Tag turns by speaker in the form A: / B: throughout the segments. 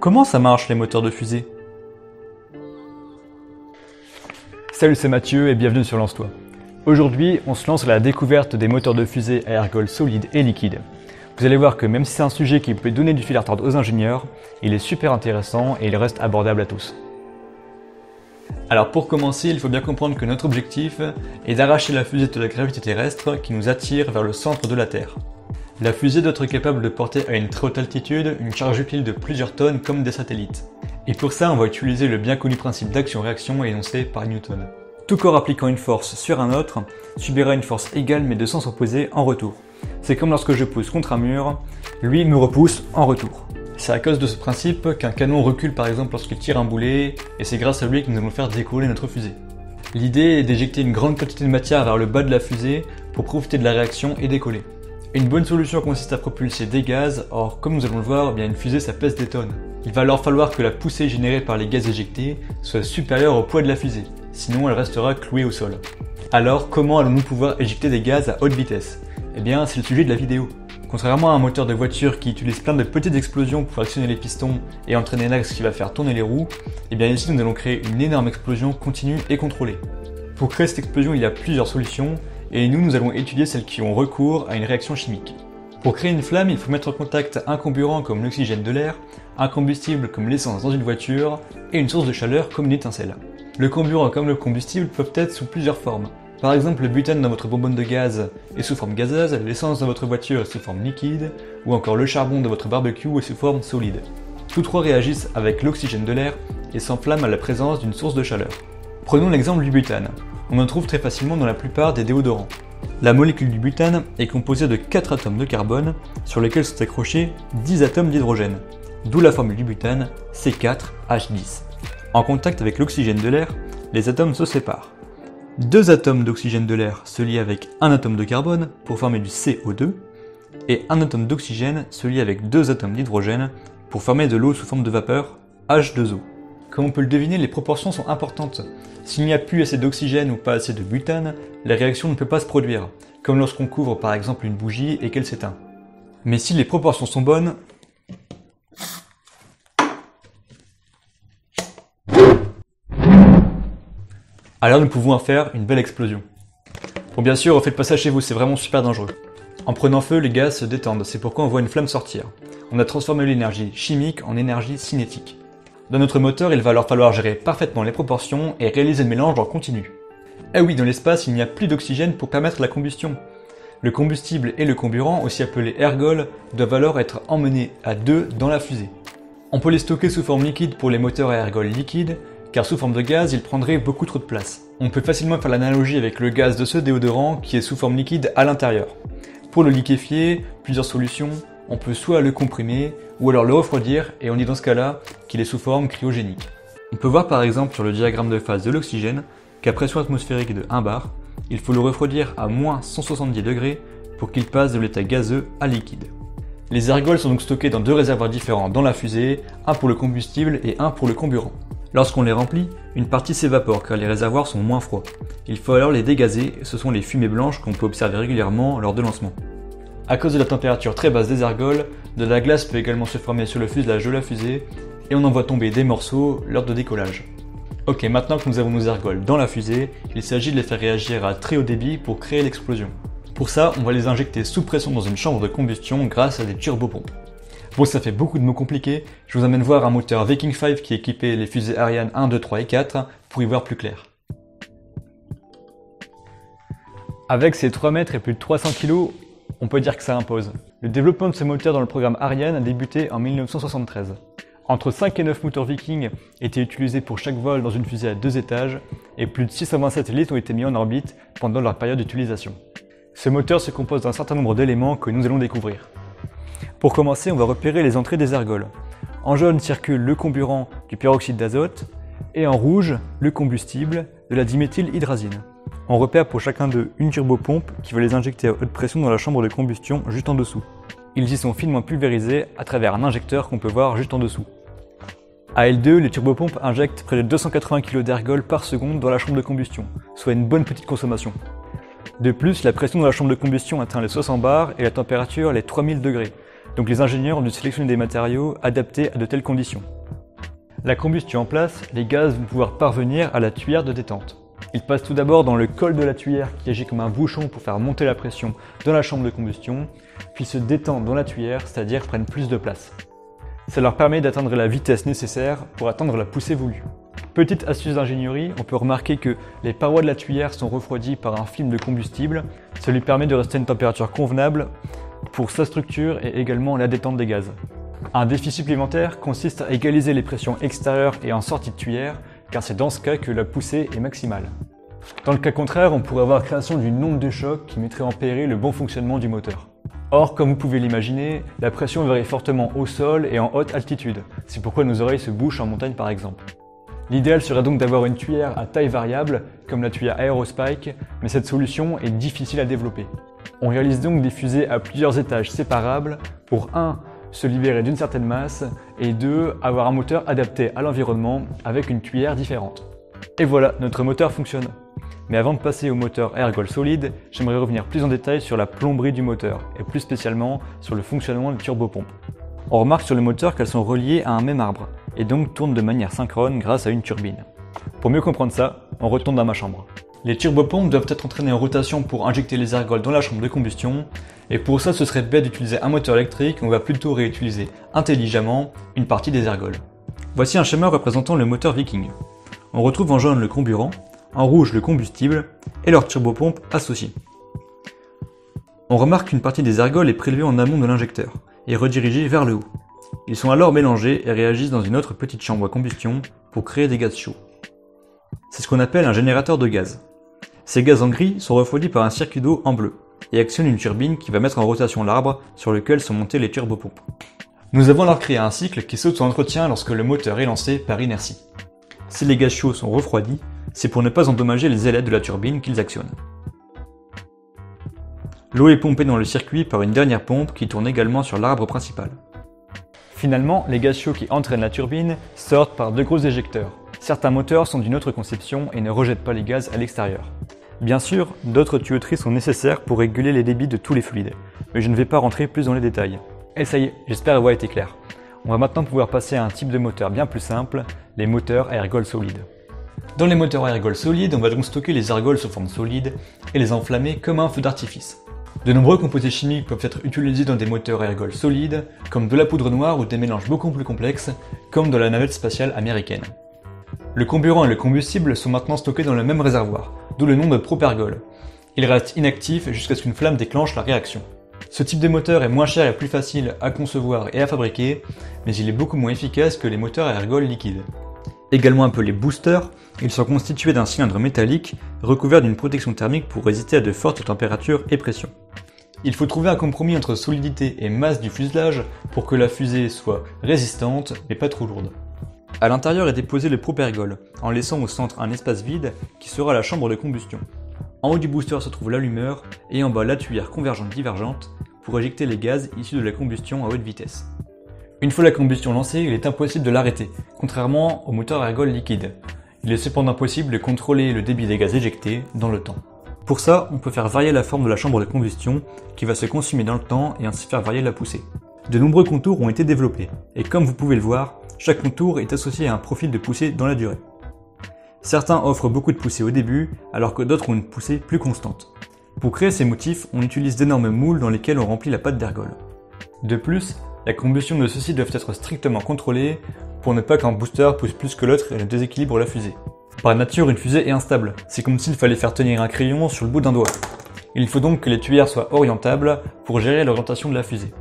A: Comment ça marche les moteurs de fusée? Salut, c'est Mathieu et bienvenue sur Lance-toi. Aujourd'hui, on se lance à la découverte des moteurs de fusée à ergol solides et liquides. Vous allez voir que même si c'est un sujet qui peut donner du fil à retordre aux ingénieurs, il est super intéressant et il reste abordable à tous. Alors pour commencer, il faut bien comprendre que notre objectif est d'arracher la fusée de la gravité terrestre qui nous attire vers le centre de la Terre. La fusée doit être capable de porter à une très haute altitude une charge utile de plusieurs tonnes comme des satellites. Et pour ça, on va utiliser le bien connu principe d'action-réaction énoncé par Newton. Tout corps appliquant une force sur un autre subira une force égale mais de sens opposé en retour. C'est comme lorsque je pousse contre un mur, lui me repousse en retour. C'est à cause de ce principe qu'un canon recule par exemple lorsqu'il tire un boulet, et c'est grâce à lui que nous allons faire décoller notre fusée. L'idée est d'éjecter une grande quantité de matière vers le bas de la fusée pour profiter de la réaction et décoller. Une bonne solution consiste à propulser des gaz, or comme nous allons le voir, eh bien une fusée ça pèse des tonnes. Il va alors falloir que la poussée générée par les gaz éjectés soit supérieure au poids de la fusée, sinon elle restera clouée au sol. Alors comment allons-nous pouvoir éjecter des gaz à haute vitesse? Eh bien c'est le sujet de la vidéo. Contrairement à un moteur de voiture qui utilise plein de petites explosions pour actionner les pistons et entraîner l'axe qui va faire tourner les roues, eh bien ici nous allons créer une énorme explosion continue et contrôlée. Pour créer cette explosion, il y a plusieurs solutions, et nous, nous allons étudier celles qui ont recours à une réaction chimique. Pour créer une flamme, il faut mettre en contact un comburant comme l'oxygène de l'air, un combustible comme l'essence dans une voiture, et une source de chaleur comme une étincelle. Le comburant comme le combustible peuvent être sous plusieurs formes. Par exemple, le butane dans votre bonbonne de gaz est sous forme gazeuse, l'essence dans votre voiture est sous forme liquide, ou encore le charbon de votre barbecue est sous forme solide. Tous trois réagissent avec l'oxygène de l'air et s'enflamment à la présence d'une source de chaleur. Prenons l'exemple du butane on en trouve très facilement dans la plupart des déodorants. La molécule du butane est composée de 4 atomes de carbone sur lesquels sont accrochés 10 atomes d'hydrogène, d'où la formule du butane C4H10. En contact avec l'oxygène de l'air, les atomes se séparent. Deux atomes d'oxygène de l'air se lient avec un atome de carbone pour former du CO2, et un atome d'oxygène se lie avec deux atomes d'hydrogène pour former de l'eau sous forme de vapeur H2O. Comme on peut le deviner, les proportions sont importantes. S'il n'y a plus assez d'oxygène ou pas assez de butane, la réaction ne peut pas se produire, comme lorsqu'on couvre par exemple une bougie et qu'elle s'éteint. Mais si les proportions sont bonnes, alors nous pouvons en faire une belle explosion. Bon bien sûr, faites pas ça chez vous, c'est vraiment super dangereux. En prenant feu, les gaz se détendent, c'est pourquoi on voit une flamme sortir. On a transformé l'énergie chimique en énergie cinétique. Dans notre moteur, il va alors falloir gérer parfaitement les proportions et réaliser le mélange en continu. Eh oui, dans l'espace, il n'y a plus d'oxygène pour permettre la combustion. Le combustible et le comburant, aussi appelé ergol, doivent alors être emmenés à deux dans la fusée. On peut les stocker sous forme liquide pour les moteurs à ergol liquide, car sous forme de gaz, ils prendraient beaucoup trop de place. On peut facilement faire l'analogie avec le gaz de ce déodorant qui est sous forme liquide à l'intérieur. Pour le liquéfier, plusieurs solutions, on peut soit le comprimer ou alors le refroidir et on dit dans ce cas-là qu'il est sous forme cryogénique. On peut voir par exemple sur le diagramme de phase de l'oxygène qu'à pression atmosphérique de 1 bar, il faut le refroidir à moins 170 degrés pour qu'il passe de l'état gazeux à liquide. Les ergols sont donc stockés dans deux réservoirs différents dans la fusée, un pour le combustible et un pour le comburant. Lorsqu'on les remplit, une partie s'évapore car les réservoirs sont moins froids. Il faut alors les dégazer, ce sont les fumées blanches qu'on peut observer régulièrement lors de lancement. À cause de la température très basse des ergols, de la glace peut également se former sur le fuselage de la fusée et on en voit tomber des morceaux lors de décollage. Ok, maintenant que nous avons nos ergols dans la fusée, il s'agit de les faire réagir à très haut débit pour créer l'explosion. Pour ça, on va les injecter sous pression dans une chambre de combustion grâce à des turbopompes. Bon, ça fait beaucoup de mots compliqués, je vous amène voir un moteur Viking 5 qui équipait les fusées Ariane 1, 2, 3 et 4 pour y voir plus clair. Avec ses 3 mètres et plus de 300 kg, on peut dire que ça impose. Le développement de ce moteur dans le programme Ariane a débuté en 1973. Entre 5 et 9 moteurs Viking étaient utilisés pour chaque vol dans une fusée à deux étages et plus de 620 satellites ont été mis en orbite pendant leur période d'utilisation. Ce moteur se compose d'un certain nombre d'éléments que nous allons découvrir. Pour commencer, on va repérer les entrées des ergols. En jaune circule le comburant du peroxyde d'azote et en rouge le combustible de la diméthylhydrazine. On repère pour chacun d'eux une turbopompe qui va les injecter à haute pression dans la chambre de combustion juste en dessous. Ils y sont finement pulvérisés à travers un injecteur qu'on peut voir juste en dessous. À L2, les turbopompes injectent près de 280 kg d'ergol par seconde dans la chambre de combustion, soit une bonne petite consommation. De plus, la pression dans la chambre de combustion atteint les 60 bars et la température les 3000 degrés, donc les ingénieurs ont dû sélectionner des matériaux adaptés à de telles conditions. La combustion en place, les gaz vont pouvoir parvenir à la tuyère de détente. Ils passent tout d'abord dans le col de la tuyère qui agit comme un bouchon pour faire monter la pression dans la chambre de combustion, puis se détendent dans la tuyère, c'est-à-dire prennent plus de place. Ça leur permet d'atteindre la vitesse nécessaire pour atteindre la poussée voulue. Petite astuce d'ingénierie, on peut remarquer que les parois de la tuyère sont refroidies par un film de combustible. Ça lui permet de rester à une température convenable pour sa structure et également la détente des gaz. Un défi supplémentaire consiste à égaliser les pressions extérieures et en sortie de tuyère, car c'est dans ce cas que la poussée est maximale. Dans le cas contraire, on pourrait avoir création d'une onde de choc qui mettrait en péril le bon fonctionnement du moteur. Or, comme vous pouvez l'imaginer, la pression varie fortement au sol et en haute altitude. C'est pourquoi nos oreilles se bouchent en montagne par exemple. L'idéal serait donc d'avoir une tuyère à taille variable, comme la tuyère Aerospike, mais cette solution est difficile à développer. On réalise donc des fusées à plusieurs étages séparables pour 1. Se libérer d'une certaine masse et 2. avoir un moteur adapté à l'environnement avec une tuyère différente. Et voilà, notre moteur fonctionne. Mais avant de passer au moteur Ergol solide, j'aimerais revenir plus en détail sur la plomberie du moteur, et plus spécialement sur le fonctionnement des turbopompes. On remarque sur le moteur qu'elles sont reliées à un même arbre, et donc tournent de manière synchrone grâce à une turbine. Pour mieux comprendre ça, on retourne dans ma chambre. Les turbopompes doivent être entraînées en rotation pour injecter les ergols dans la chambre de combustion, et pour ça ce serait bête d'utiliser un moteur électrique, on va plutôt réutiliser intelligemment une partie des ergols. Voici un schéma représentant le moteur Viking. On retrouve en jaune le comburant, en rouge le combustible et leur turbopompe associée. On remarque qu'une partie des ergols est prélevée en amont de l'injecteur et redirigée vers le haut. Ils sont alors mélangés et réagissent dans une autre petite chambre à combustion pour créer des gaz chauds. C'est ce qu'on appelle un générateur de gaz. Ces gaz en gris sont refroidis par un circuit d'eau en bleu et actionnent une turbine qui va mettre en rotation l'arbre sur lequel sont montés les turbopompes. Nous avons alors créé un cycle qui s'auto-entretient lorsque le moteur est lancé par inertie. Si les gaz chauds sont refroidis, c'est pour ne pas endommager les ailettes de la turbine qu'ils actionnent. L'eau est pompée dans le circuit par une dernière pompe qui tourne également sur l'arbre principal. Finalement, les gaz chauds qui entraînent la turbine sortent par deux gros éjecteurs. Certains moteurs sont d'une autre conception et ne rejettent pas les gaz à l'extérieur. Bien sûr, d'autres tuyauteries sont nécessaires pour réguler les débits de tous les fluides, mais je ne vais pas rentrer plus dans les détails. Et ça y est, j'espère avoir été clair. On va maintenant pouvoir passer à un type de moteur bien plus simple, les moteurs à ergols solides. Dans les moteurs à ergols solides, on va donc stocker les ergols sous forme solide et les enflammer comme un feu d'artifice. De nombreux composés chimiques peuvent être utilisés dans des moteurs à ergols solides, comme de la poudre noire ou des mélanges beaucoup plus complexes, comme dans la navette spatiale américaine. Le comburant et le combustible sont maintenant stockés dans le même réservoir, d'où le nom de propergol. Il reste inactif jusqu'à ce qu'une flamme déclenche la réaction. Ce type de moteur est moins cher et plus facile à concevoir et à fabriquer, mais il est beaucoup moins efficace que les moteurs à ergols liquides. Également appelés boosters, ils sont constitués d'un cylindre métallique recouvert d'une protection thermique pour résister à de fortes températures et pressions. Il faut trouver un compromis entre solidité et masse du fuselage pour que la fusée soit résistante mais pas trop lourde. À l'intérieur est déposé le propergol, en laissant au centre un espace vide qui sera la chambre de combustion. En haut du booster se trouve l'allumeur et en bas la tuyère convergente-divergente pour éjecter les gaz issus de la combustion à haute vitesse. Une fois la combustion lancée, il est impossible de l'arrêter, contrairement au moteur ergol liquide. Il est cependant possible de contrôler le débit des gaz éjectés dans le temps. Pour ça, on peut faire varier la forme de la chambre de combustion qui va se consumer dans le temps et ainsi faire varier la poussée. De nombreux contours ont été développés, et comme vous pouvez le voir, chaque contour est associé à un profil de poussée dans la durée. Certains offrent beaucoup de poussée au début, alors que d'autres ont une poussée plus constante. Pour créer ces motifs, on utilise d'énormes moules dans lesquels on remplit la pâte d'ergol. De plus, la combustion de ceux-ci doivent être strictement contrôlées pour ne pas qu'un booster pousse plus que l'autre et ne déséquilibre la fusée. Par nature, une fusée est instable. C'est comme s'il fallait faire tenir un crayon sur le bout d'un doigt. Il faut donc que les tuyères soient orientables pour gérer l'orientation de la fusée.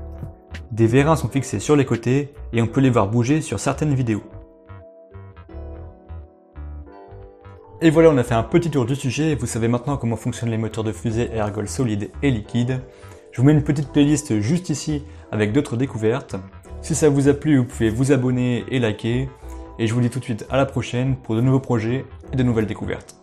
A: Des vérins sont fixés sur les côtés et on peut les voir bouger sur certaines vidéos. Et voilà, on a fait un petit tour du sujet. Vous savez maintenant comment fonctionnent les moteurs de fusée ergol solide et liquide. Je vous mets une petite playlist juste ici avec d'autres découvertes. Si ça vous a plu, vous pouvez vous abonner et liker. Et je vous dis tout de suite à la prochaine pour de nouveaux projets et de nouvelles découvertes.